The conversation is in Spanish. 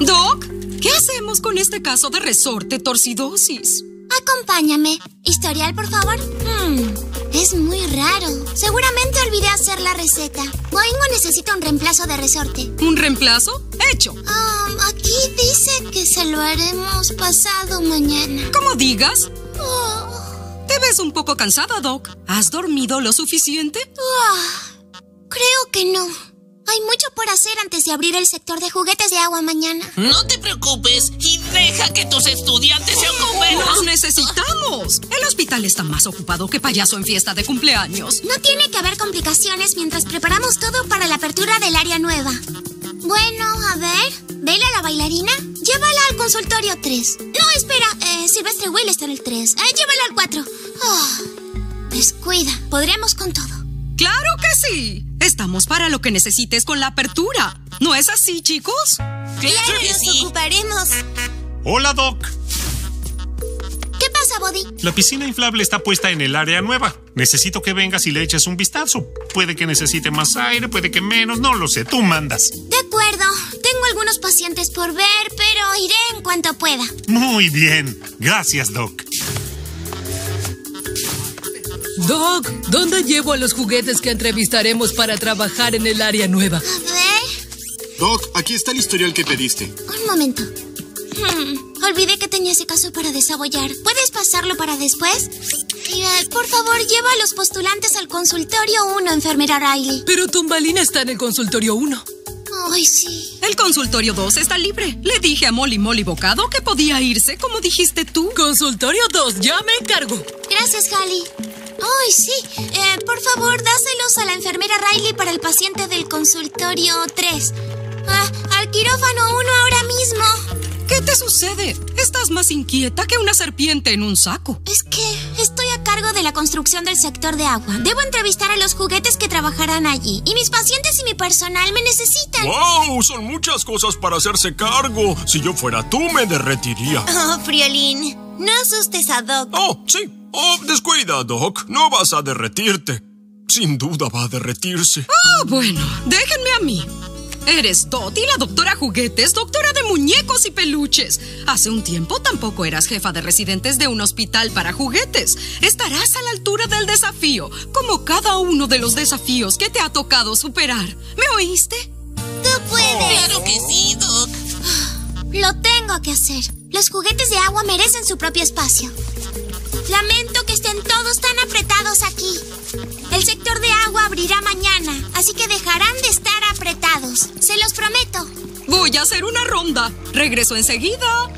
Doc, ¿qué hacemos con este caso de resorte torcidosis? Acompáñame. Historial, por favor. Hmm, es muy raro. Seguramente olvidé hacer la receta. Boingo necesita un reemplazo de resorte. ¿Un reemplazo? Hecho. Ah, aquí dice que se lo haremos pasado mañana. Como digas. Oh, Te ves un poco cansada, Doc. ¿Has dormido lo suficiente? ah, creo que no. Hay mucho por hacer antes de abrir el sector de juguetes de agua mañana. No te preocupes y deja que tus estudiantes se ocupen. ¡Los necesitamos! El hospital está más ocupado que payaso en fiesta de cumpleaños. No tiene que haber complicaciones mientras preparamos todo para la apertura del área nueva. Bueno, a ver. ¿Vela la bailarina? Llévala al consultorio 3. No, espera. Eh, Silvestre Will está en el 3. Eh, llévala al 4. Ah, descuida. Podremos con todo. ¡Claro que sí! Estamos para lo que necesites con la apertura. ¿No es así, chicos? Claro que sí. ocuparemos. Hola, Doc. ¿Qué pasa, Body? La piscina inflable está puesta en el área nueva. Necesito que vengas y le eches un vistazo. Puede que necesite más aire, puede que menos, no lo sé. Tú mandas. De acuerdo. Tengo algunos pacientes por ver, pero iré en cuanto pueda. Muy bien. Gracias, Doc. Doc, ¿dónde llevo a los juguetes que entrevistaremos para trabajar en el área nueva? A ver. Doc, aquí está el historial que pediste. Un momento. Hmm, olvidé que tenía ese caso para desabollar. ¿Puedes pasarlo para después? Eh, por favor, lleva a los postulantes al consultorio 1, enfermera Riley. Pero Tumbalina está en el consultorio 1. Ay, sí. El consultorio 2 está libre. Le dije a Molly Molly Bocado que podía irse, como dijiste tú. Consultorio 2, ya me encargo. Gracias, Hallie. Ay, sí. Eh, por favor, dáselos a la enfermera Riley para el paciente del consultorio 3. Ah, al quirófano 1 ahora mismo. ¿Qué te sucede? Estás más inquieta que una serpiente en un saco. Es que estoy a cargo de la construcción del sector de agua. Debo entrevistar a los juguetes que trabajarán allí. Y mis pacientes y mi personal me necesitan. ¡Wow! Son muchas cosas para hacerse cargo. Si yo fuera tú, me derretiría. Oh, Friolín. No asustes a Doc. Oh, sí. Oh, descuida, Doc. No vas a derretirte. Sin duda va a derretirse. Ah, bueno, déjenme a mí. Eres Dottie, la doctora juguetes, doctora de muñecos y peluches. Hace un tiempo tampoco eras jefa de residentes de un hospital para juguetes. Estarás a la altura del desafío, como cada uno de los desafíos que te ha tocado superar. ¿Me oíste? Tú puedes. Claro que sí, Doc. Lo tengo que hacer. Los juguetes de agua merecen su propio espacio. Lamento que estén todos tan apretados aquí. El sector de agua abrirá mañana, así que dejarán de estar apretados. Se los prometo. Voy a hacer una ronda. Regreso enseguida.